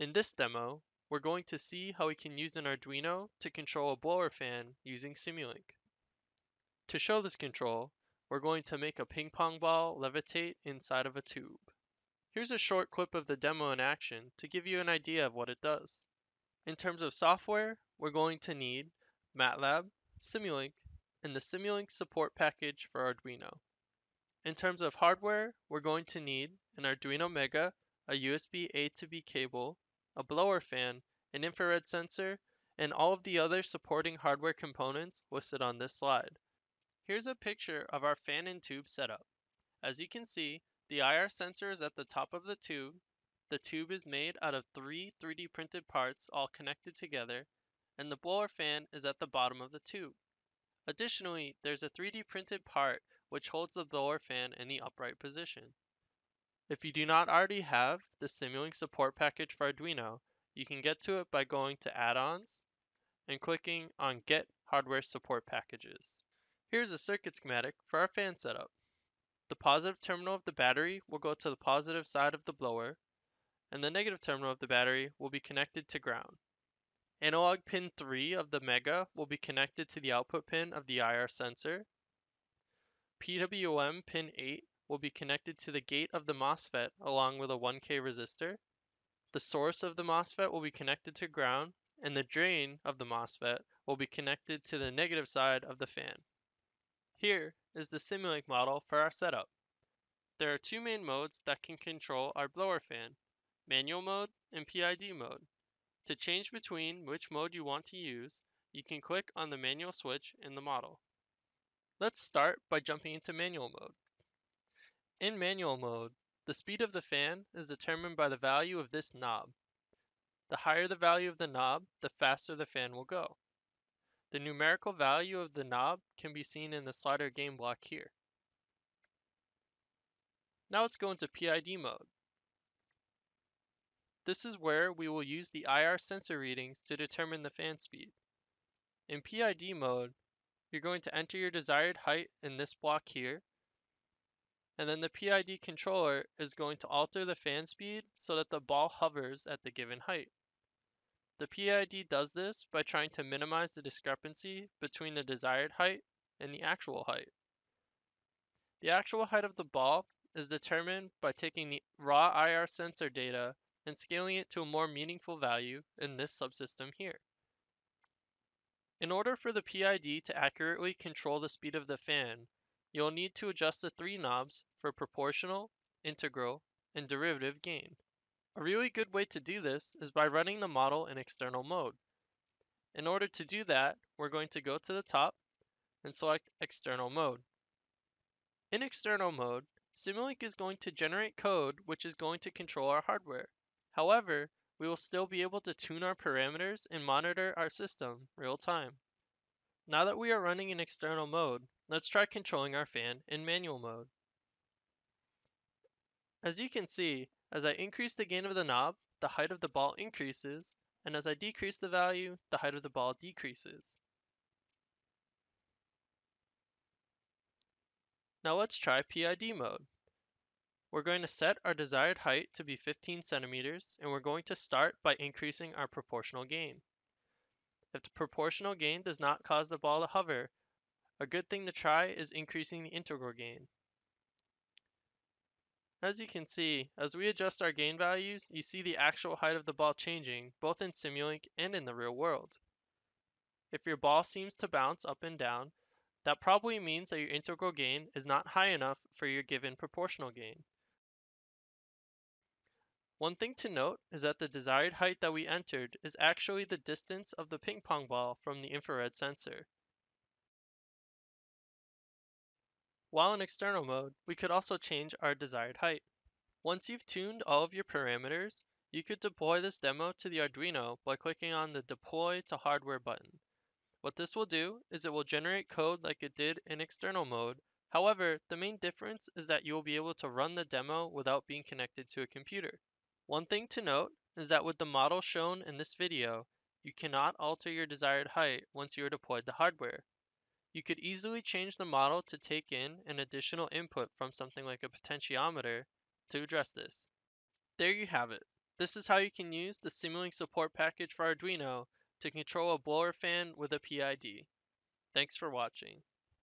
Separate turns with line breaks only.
In this demo, we're going to see how we can use an Arduino to control a blower fan using Simulink. To show this control, we're going to make a ping pong ball levitate inside of a tube. Here's a short clip of the demo in action to give you an idea of what it does. In terms of software, we're going to need MATLAB, Simulink, and the Simulink support package for Arduino. In terms of hardware, we're going to need an Arduino Mega, a USB A to B cable, a blower fan, an infrared sensor, and all of the other supporting hardware components listed on this slide. Here's a picture of our fan and tube setup. As you can see, the IR sensor is at the top of the tube. The tube is made out of three 3D printed parts all connected together, and the blower fan is at the bottom of the tube. Additionally, there's a 3D printed part which holds the blower fan in the upright position. If you do not already have the Simulink support package for Arduino, you can get to it by going to Add-ons and clicking on Get Hardware Support Packages. Here's a circuit schematic for our fan setup. The positive terminal of the battery will go to the positive side of the blower, and the negative terminal of the battery will be connected to ground. Analog pin 3 of the Mega will be connected to the output pin of the IR sensor. PWM pin 8 will be connected to the gate of the MOSFET along with a 1K resistor. The source of the MOSFET will be connected to ground, and the drain of the MOSFET will be connected to the negative side of the fan. Here is the Simulink model for our setup. There are two main modes that can control our blower fan, manual mode and PID mode. To change between which mode you want to use, you can click on the manual switch in the model. Let's start by jumping into manual mode. In manual mode, the speed of the fan is determined by the value of this knob. The higher the value of the knob, the faster the fan will go. The numerical value of the knob can be seen in the slider gain block here. Now let's go into PID mode. This is where we will use the IR sensor readings to determine the fan speed. In PID mode, you're going to enter your desired height in this block here and then the PID controller is going to alter the fan speed so that the ball hovers at the given height. The PID does this by trying to minimize the discrepancy between the desired height and the actual height. The actual height of the ball is determined by taking the raw IR sensor data and scaling it to a more meaningful value in this subsystem here. In order for the PID to accurately control the speed of the fan, You'll need to adjust the three knobs for proportional, integral, and derivative gain. A really good way to do this is by running the model in external mode. In order to do that, we're going to go to the top and select external mode. In external mode, Simulink is going to generate code which is going to control our hardware. However, we will still be able to tune our parameters and monitor our system real time. Now that we are running in external mode, Let's try controlling our fan in manual mode. As you can see, as I increase the gain of the knob, the height of the ball increases, and as I decrease the value, the height of the ball decreases. Now let's try PID mode. We're going to set our desired height to be 15 centimeters, and we're going to start by increasing our proportional gain. If the proportional gain does not cause the ball to hover, a good thing to try is increasing the integral gain. As you can see, as we adjust our gain values, you see the actual height of the ball changing, both in Simulink and in the real world. If your ball seems to bounce up and down, that probably means that your integral gain is not high enough for your given proportional gain. One thing to note is that the desired height that we entered is actually the distance of the ping pong ball from the infrared sensor. While in external mode, we could also change our desired height. Once you've tuned all of your parameters, you could deploy this demo to the Arduino by clicking on the Deploy to Hardware button. What this will do is it will generate code like it did in external mode. However, the main difference is that you will be able to run the demo without being connected to a computer. One thing to note is that with the model shown in this video, you cannot alter your desired height once you are deployed the hardware. You could easily change the model to take in an additional input from something like a potentiometer to address this. There you have it. This is how you can use the Simulink support package for Arduino to control a blower fan with a PID. Thanks for watching.